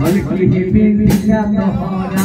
बल्कि बिंदिया तोहरा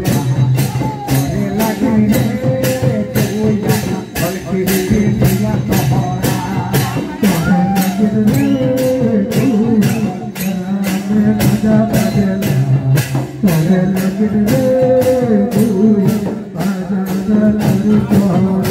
Thank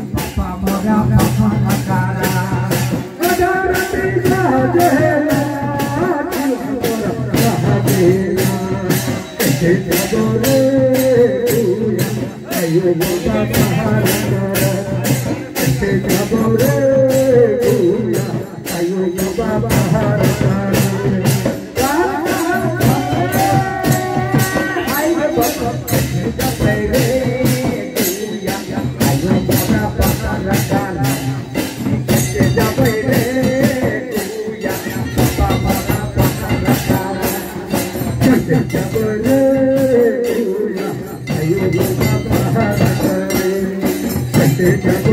Yeah, yeah, yeah. Thank you.